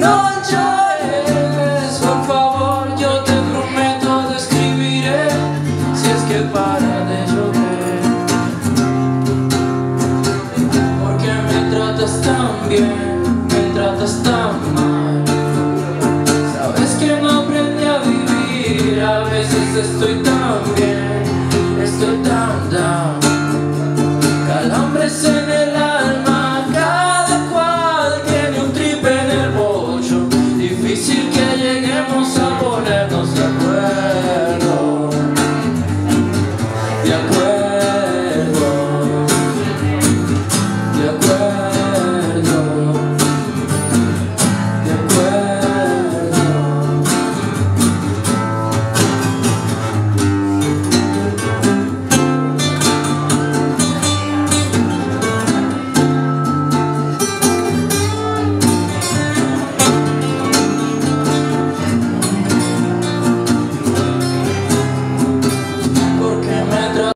No llores, por favor, yo te prometo te escribiré si es que para de llover. Porque me tratas tan bien, me tratas tan mal. Sabes que no aprendí a vivir, a veces estoy tan bien, estoy tan down. Calambres en el difícil que lleguemos a ponernos de acuerdo. De acuerdo.